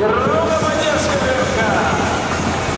야!